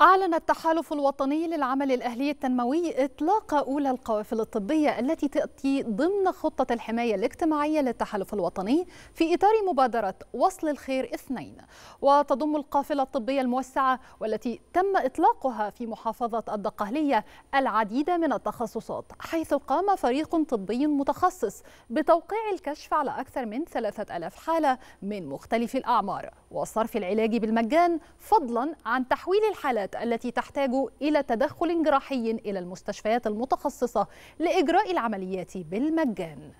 أعلن التحالف الوطني للعمل الأهلي التنموي إطلاق أولى القوافل الطبية التي تأتي ضمن خطة الحماية الاجتماعية للتحالف الوطني في إطار مبادرة وصل الخير اثنين. وتضم القافلة الطبية الموسعة والتي تم إطلاقها في محافظة الدقهلية العديد من التخصصات حيث قام فريق طبي متخصص بتوقيع الكشف على أكثر من ثلاثة ألاف حالة من مختلف الأعمار. وصرف العلاج بالمجان فضلا عن تحويل الحالات التي تحتاج إلى تدخل جراحي إلى المستشفيات المتخصصة لإجراء العمليات بالمجان.